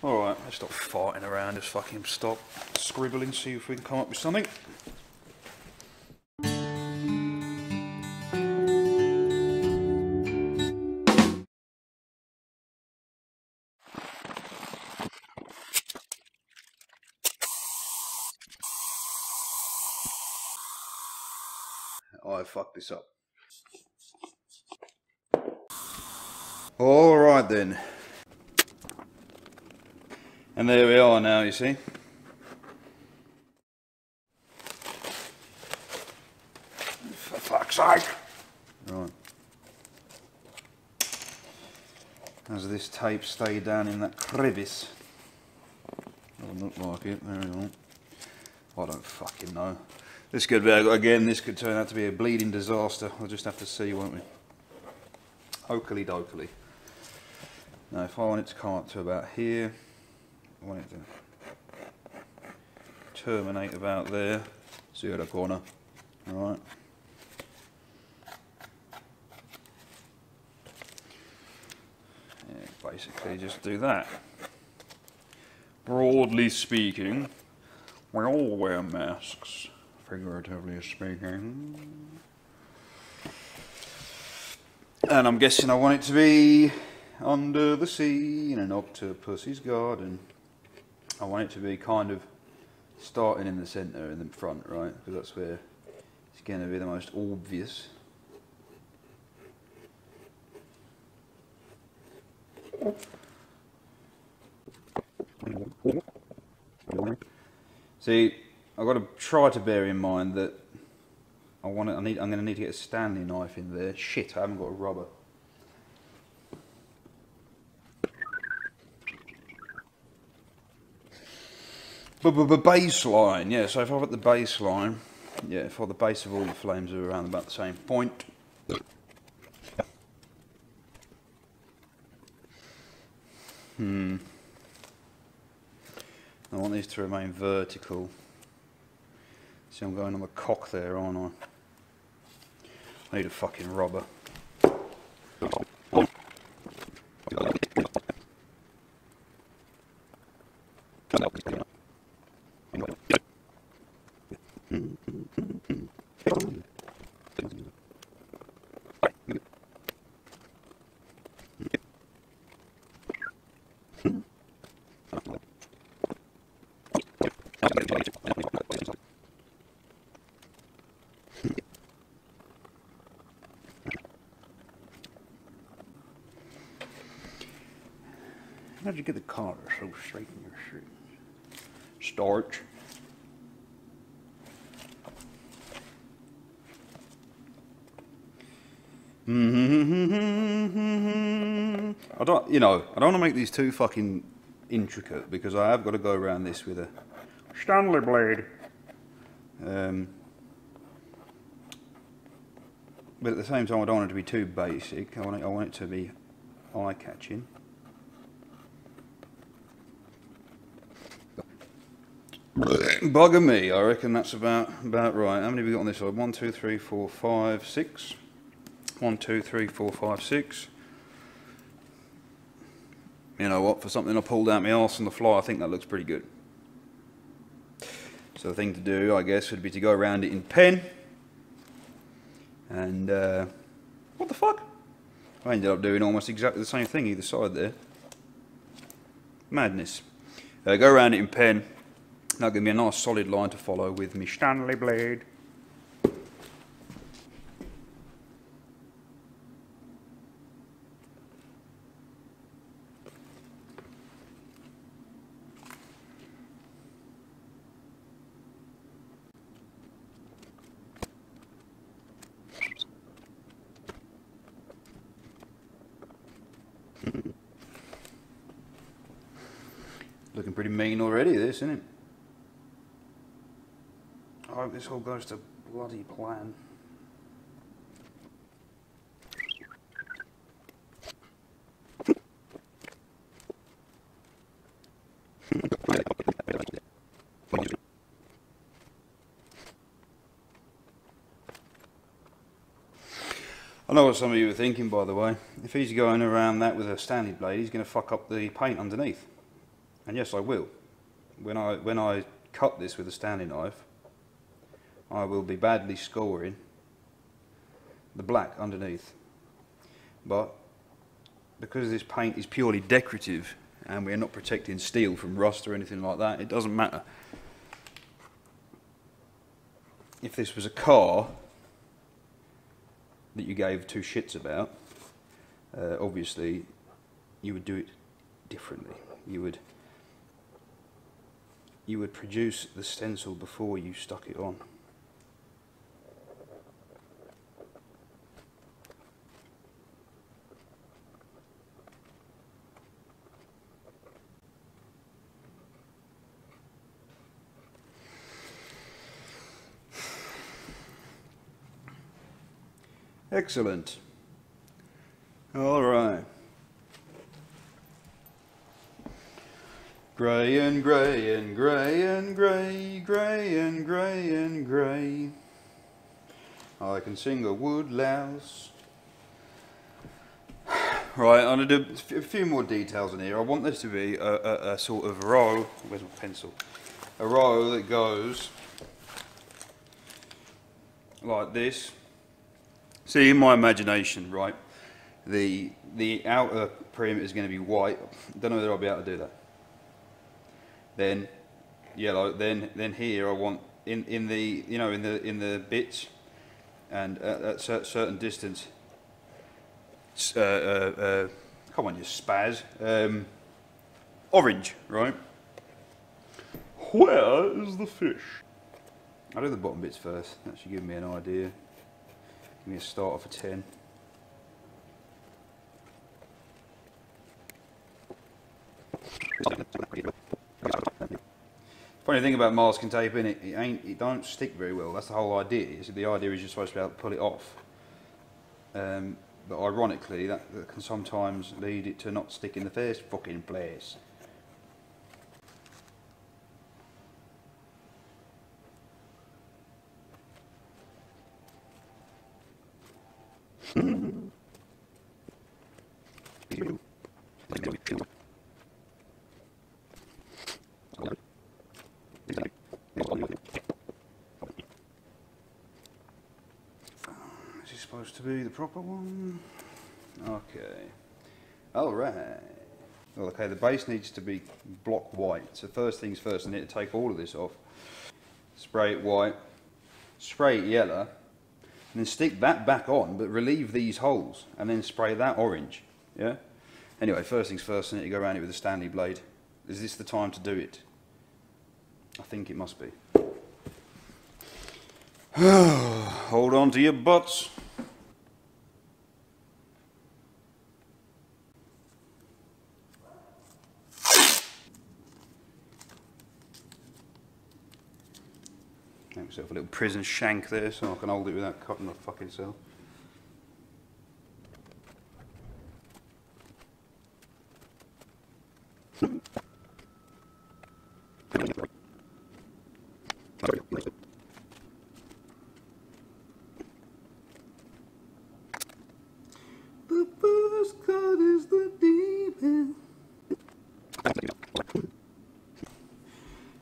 Alright, let's stop farting around, just fucking stop scribbling, see if we can come up with something. I fucked this up. Alright then. And there we are now, you see. For fuck's sake. Right. As this tape stay down in that crevice? Doesn't look like it, there we go. I don't fucking know. This could be, again, this could turn out to be a bleeding disaster. We'll just have to see, won't we? Oakley dokily. Now, if I want it to come up to about here, I want it to terminate about there, zero corner, alright. Yeah, basically just do that. Broadly speaking, we all wear masks, figuratively speaking. And I'm guessing I want it to be under the sea in an octopus's garden. I want it to be kind of starting in the centre in the front, right? Because that's where it's going to be the most obvious. See, I've got to try to bear in mind that I want to, I need, I'm going to need to get a Stanley knife in there. Shit, I haven't got a rubber. Baseline, yeah, so if I've got the baseline, yeah, if the base of all the flames are around about the same point, hmm, I want these to remain vertical. See, I'm going on the cock there, aren't I? I need a fucking rubber. You get the collar so straight in your shirt? Starch. I don't, you know, I don't want to make these too fucking intricate because I have got to go around this with a Stanley blade. Um, but at the same time, I don't want it to be too basic. I want it, I want it to be eye-catching. Bugger me, I reckon that's about about right. How many have we got on this side? One, two, three, four, five, six. One, two, three, four, five, six. You know what, for something I pulled out my arse on the fly, I think that looks pretty good. So the thing to do, I guess, would be to go around it in pen. And, uh, what the fuck? I ended up doing almost exactly the same thing either side there. Madness. Uh, go around it in pen. That'll give me a nice solid line to follow with my Stanley blade. Looking pretty mean already, this, isn't it? Hope this all goes to bloody plan. I know what some of you are thinking, by the way. If he's going around that with a Stanley blade, he's going to fuck up the paint underneath. And yes, I will. When I, when I cut this with a Stanley knife, I will be badly scoring the black underneath. But because this paint is purely decorative and we're not protecting steel from rust or anything like that, it doesn't matter. If this was a car that you gave two shits about, uh, obviously you would do it differently. You would you would produce the stencil before you stuck it on. Excellent. All right. Grey and grey and grey and grey, grey and grey and grey. I can sing a wood louse. Right, I'm going to do a few more details in here. I want this to be a, a, a sort of row, where's my pencil? A row that goes like this. See, in my imagination, right, the, the outer perimeter is going to be white. Don't know whether I'll be able to do that. Then yellow. Then then here I want in in the you know in the in the bits and at, at certain distance. Uh, uh, uh, come on, you spaz. Um, orange, right? Where is the fish? I'll do the bottom bits first. That should give me an idea. Give me a starter for 10. Funny thing about masking tape, in it, it ain't, it don't stick very well. That's the whole idea. Is the idea is you're supposed to be able to pull it off. Um, but ironically, that, that can sometimes lead it to not stick in the first fucking place. Supposed to be the proper one. Okay. All right. Well, okay, the base needs to be block white. So first things first, I need to take all of this off. Spray it white, spray it yellow, and then stick that back on, but relieve these holes, and then spray that orange. Yeah? Anyway, first things first, I need to go around it with a Stanley blade. Is this the time to do it? I think it must be. Hold on to your butts. Make myself a little prison shank there so I can hold it without cutting my fucking self.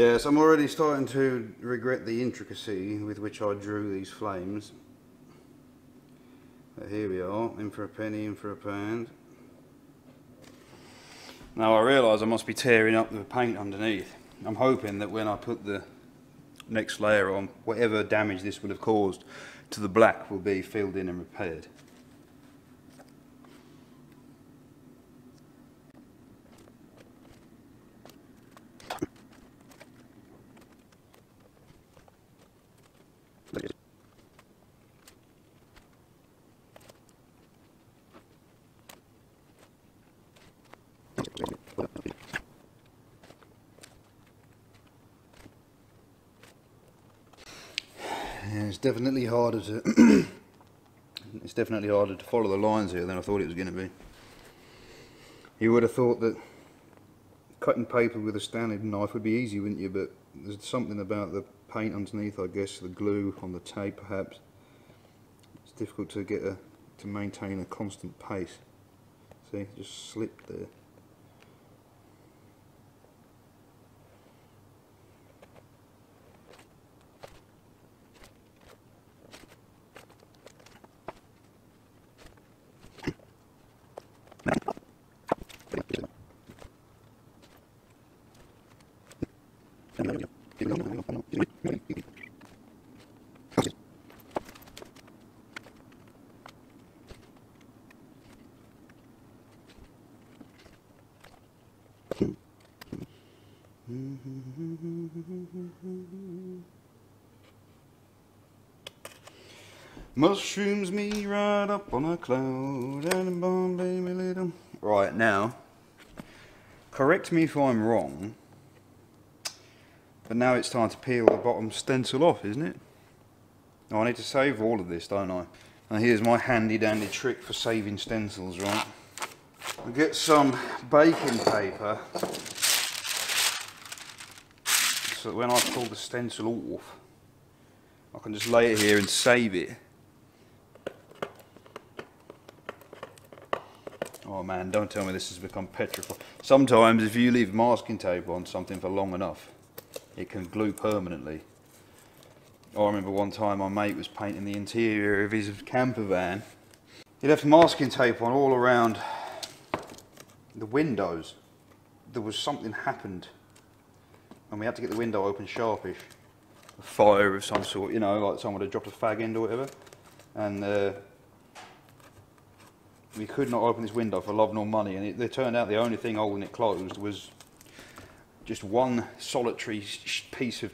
Yes, I'm already starting to regret the intricacy with which I drew these flames. But here we are, in for a penny, in for a pound. Now I realise I must be tearing up the paint underneath. I'm hoping that when I put the next layer on, whatever damage this would have caused to the black will be filled in and repaired. Yeah, it's definitely harder to it's definitely harder to follow the lines here than I thought it was going to be. You would have thought that cutting paper with a Stanley knife would be easy, wouldn't you? But there's something about the paint underneath, I guess, the glue on the tape perhaps. It's difficult to get a to maintain a constant pace. See, just slipped there. Mushrooms me right up on a cloud and Bombay me little. Right now, correct me if I'm wrong, but now it's time to peel the bottom stencil off, isn't it? Oh, I need to save all of this, don't I? Now here's my handy dandy trick for saving stencils, right? I get some baking paper so that when I pull the stencil off, I can just lay it here and save it. Oh man, don't tell me this has become petrified. Sometimes if you leave masking tape on something for long enough, it can glue permanently. I remember one time my mate was painting the interior of his camper van. He left masking tape on all around the windows. There was something happened and we had to get the window open sharpish. A fire of some sort, you know, like someone had dropped a fag end or whatever. And uh, we could not open this window for love nor money. And it, it turned out the only thing holding it closed was just one solitary piece of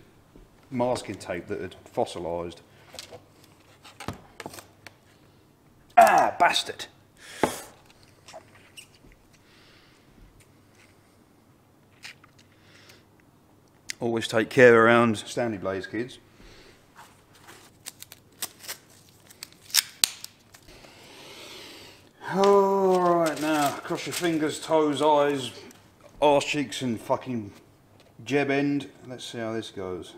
masking tape that had fossilised. Ah, bastard! Always take care around Stanley blades kids. Alright now, cross your fingers, toes, eyes, arse cheeks and fucking jeb end. Let's see how this goes.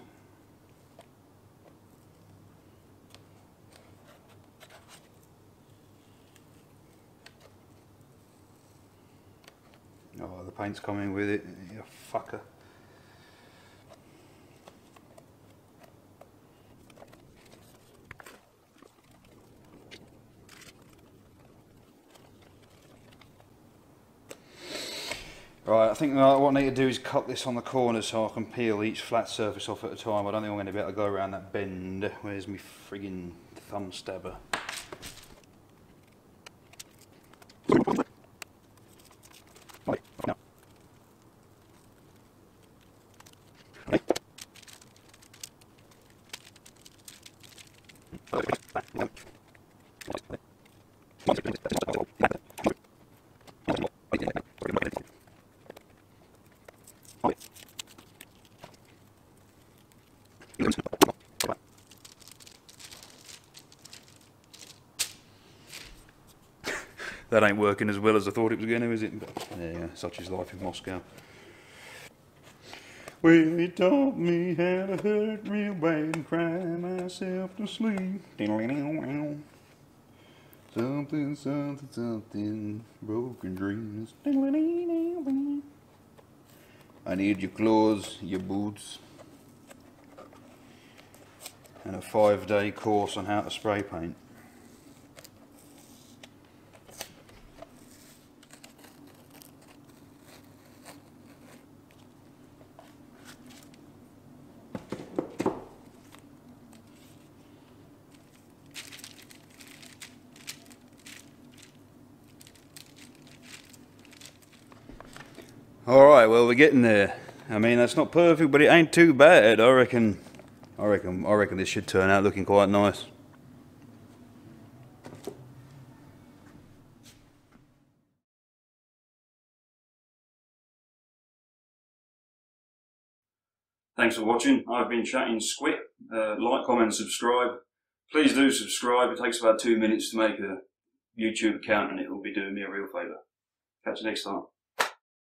Oh, the paint's coming with it, you fucker. think no, what I need to do is cut this on the corner so I can peel each flat surface off at a time. I don't think I'm going to be able to go around that bend. Where's my frigging thumb stabber? That ain't working as well as I thought it was going to, is it? But yeah, such is life in Moscow. Well, he taught me how to hurt real bad and cry myself to sleep. Something, something, something, broken dreams. I need your clothes, your boots, and a five day course on how to spray paint. All right, well we're getting there. I mean that's not perfect, but it ain't too bad. I reckon. I reckon. I reckon this should turn out looking quite nice. Thanks for watching. I've been Chattin' Squit. Uh, like, comment, subscribe. Please do subscribe. It takes about two minutes to make a YouTube account and it will be doing me a real favour. Catch you next time.